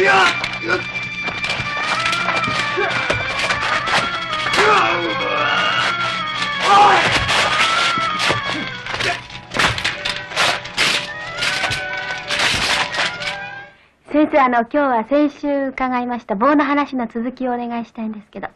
先生、あの、今日は先週伺いました棒の話の続きをお願いしたいんですけど。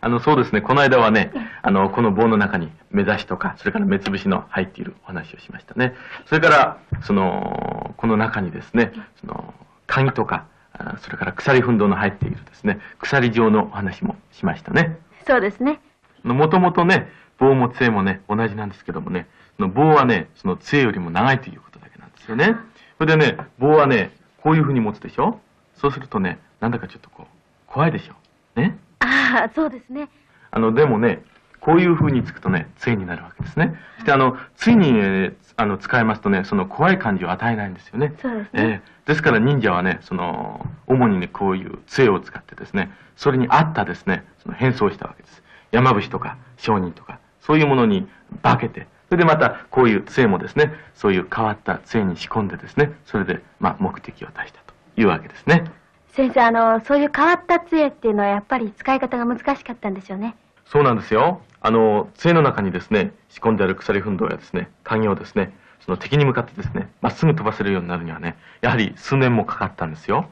あの、そうですね、この間はね、あの、この棒の中に目指しとか、それから目つぶしの入っているお話をしましたね。それから、その、この中にですね、その、鍵とか、あそれから鎖奮闘の入っているですね、鎖状のお話もしましたね。そうですね。もともとね、棒も杖もね、同じなんですけどもね、その棒はね、その杖よりも長いということだけなんですよね。それでね、棒はね、こういうふうに持つでしょ？そうするとね、なんだかちょっとこう、怖いでしょ？ね？ああ、そうですね。あの、でもね、こういう風につくとね、杖になるわけですね。そしてあの、ついに、えーあの、使いますとね、その怖い感じを与えないんですよね。そうですえね。ーですから忍者はね、その、主にね、こういう杖を使ってですね、それに合ったですね、その変装したわけです。山伏とか商人とか、そういうものに化けて、それでまたこういう杖もですね、そういう変わった杖に仕込んでですね、それで、まあ、目的を達したというわけですね。先生、あの、そういう変わった杖っていうのはやっぱり使い方が難しかったんでしょうね。そうなんですよ。あの、杖の中にですね、仕込んである鎖奮闘やですね、鍵をですね、その敵に向かってですね、まっすぐ飛ばせるようになるにはね、やはり数年もかかったんですよ。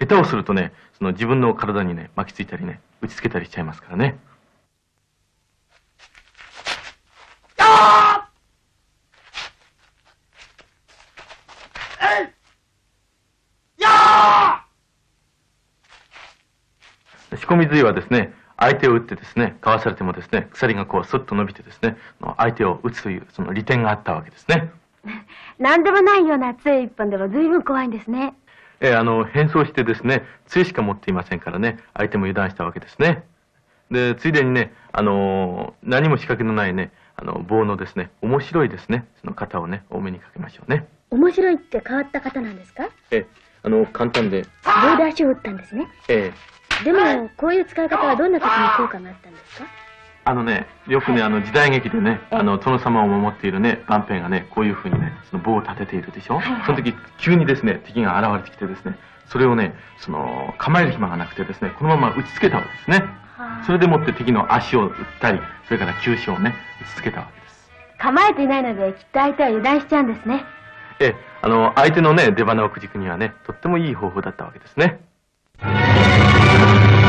下手をするとね、その自分の体にね、巻きついたりね、打ちつけたりしちゃいますからね。仕込み杖はですね、相手を打ってですね、かわされてもですね、鎖がこうスッと伸びてですね、相手を打つというその利点があったわけですね。何でもないような杖一本でも随分怖いんですね。えーあの、変装してですね、杖しか持っていませんからね、相手も油断したわけですね。で、ついでにね、あのー何も仕掛けのないね、あの、棒のですね、面白いですね、その型をね、多めにかけましょうね。面白いって変わった方なんですか？えーあの、簡単で、棒で足を打ったんですね。えーでも、こういう使い方はどんな時に効果があったんですか？あのね、よくね、あの、時代劇でね、ええあの、殿様を守っているね、万兵がね、こういうふうにね、その棒を立てているでしょ、はいはいその時、急にですね、敵が現れてきてですね、それをね、その、構える暇がなくてですね、このまま打ちつけたわけですね。それでもって敵の足を打ったり、それから急所をね、打ちつけたわけです。構えていないので、きっと相手は油断しちゃうんですね。ええ、あの、相手のね、出花をくじくにはね、とってもいい方法だったわけですね。Thank you.